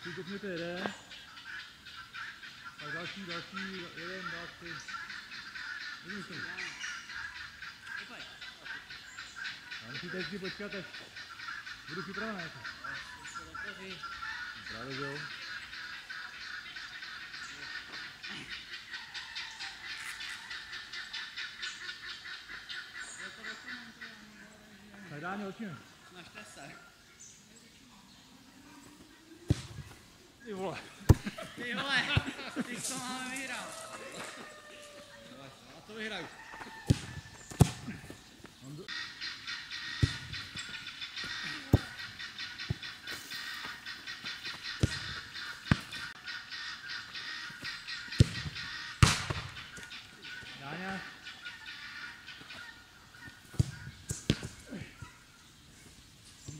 Tři kopněte jeden. Tak další, další, jeden, dva, tři. Vidíš to? Já musíte vždycky počkat, až budu připravený. Jako. Právě, že jo? Hledání očím. Snažte se. I år. I år. Liksom han er hyra. Jeg tror hyra ut.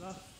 Yeah.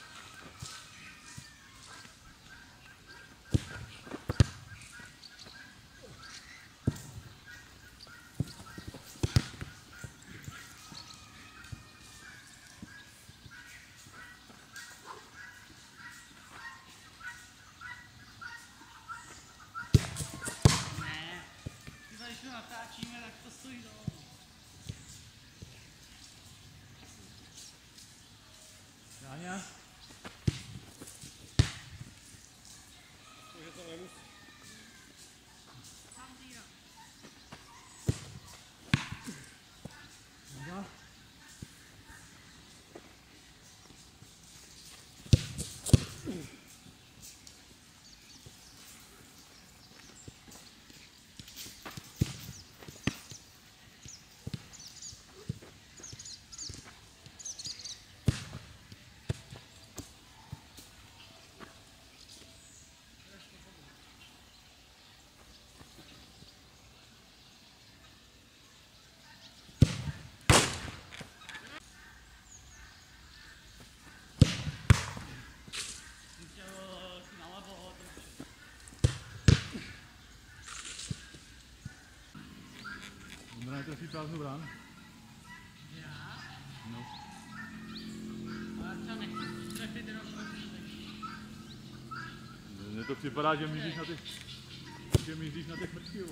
natáčíme, tak to stojí dolů. Dáňa. Takže to nemusí. Ondra netrefí prázdnou bránu. Já? No. Ale já třeba nechci trefit jenom. Mně to připadá, že míříš na ty, že míříš na těch mrtky,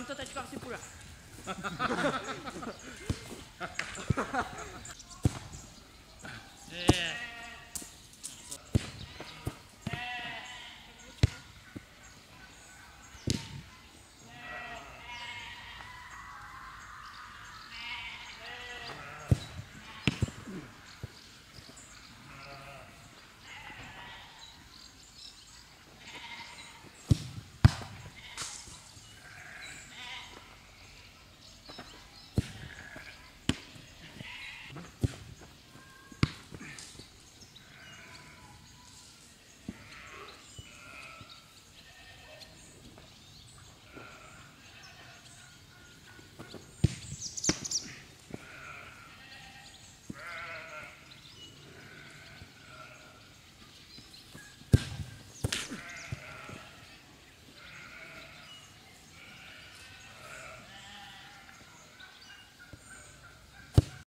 comme toi, t'as du parti pour là.